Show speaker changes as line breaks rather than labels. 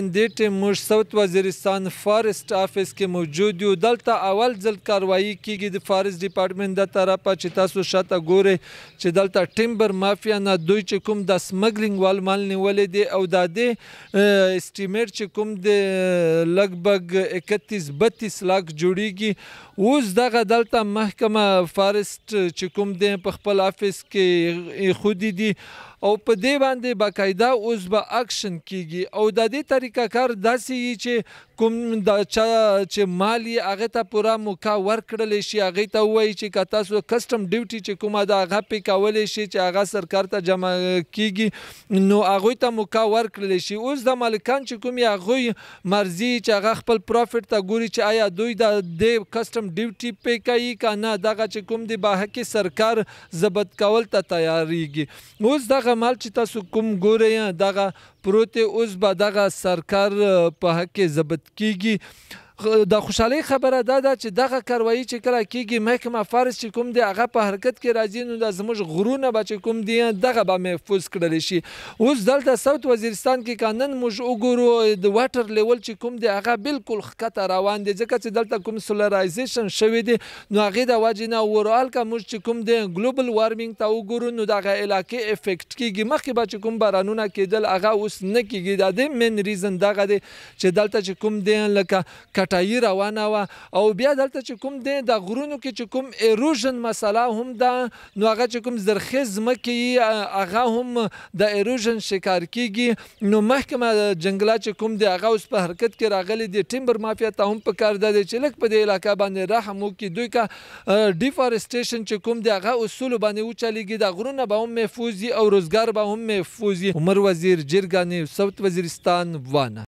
همدې ټیم موږ سوت وزیرستان فارسټ آفس کې موجود یو دلته اول ځل کاروایی کیږی د فارسټ ډیپارټمنټ ده طرفه چې تاسو شاته ګوری چې دلته ټیمبر مافیا نه دوی چې کوم دا سمګلینګ وال مال نیولی دی او دادی اسټیمیټ چې کوم دی لګ بګ اکتیس بتیس لاک جوړیږی اوس دغه دلته محکمه فارسټ چې کوم دی په خپل آفس کې ایښودی دی. او په دې باندې باقاعده اوس به اکشن کېږي او دا دې طریقه کار داسې يي چې کوم دا چا چې مال يي هغه ته پوره موقعه ورکړل شي هغه ته ووايي چې که تاسو کسټم ډيوټي چې کومه ده هغه پرې کولې شي چې هغه سرکار ته جمع کېږي نو هغوي ته موقعه ورکړل شي اوس دا مالکان چې کوم يي هغوي مرضي يي چې هغه خپل پرافټ ته ګوري چې ايا دوي دا دې کسټم ډيوټي پرې کوي که نه دغه چې کوم دې باحقې سرکار ضبط کول ته تیاریږي اوس دغه مال چی تاسو کوم ګورئ دغه پروت دی اوس به دغه سرکار په حق کی ضبط کیږي دخوشحالی خبره داده چی دغه کاروایی چی کله کیږي محکمه فارس چی کوم دی هغه په حرکت کی راځي نو دا زموږ غرونه به چی کوم دی دغه به محفوظ کړل شي اوس دلته سوت وزیرستان کی که نن موږ وګورو د واټر لیول چی کوم دی هغه بلکل ښکته روان دی ځکه چی دلته کوم سولرایزیشن شوی دی نو هغې د وجې نه اوورآل که موږ چې کوم دې ګلوبل وارمنګ ته اوګورو نو دغه علاقې افیکټ کیږي مخکې به چې کوم بارانونه کیدل هغه اوس نه کیږي ددې مین ریزن دغه دې چې دلته چې کوم دې لکه کټایی روانه وه او بیا دلته چې کوم دې د غرونو کې چې کوم ایروژن مسله هم ده نو هغه چې کوم زرخیز ځمکې یي هغه هم د ایروژن شکار کیږي نو محکمه جنګلات چې کوم دي هغه اوس په حرکت کې راغلي دي ټیمبر مافیا ته هم په کار دا دی چې لږ په دې علاقه باندې رحم وکړي دوی که ډیفاریسټیشن چې کوم دي هغه اصولو باندې وچلیږي دا غرونه به هم محفوظ یي او روزګار به هم محفوظ یي. عمر وزیر جرګه نیوز سوت وزیرستان وانه.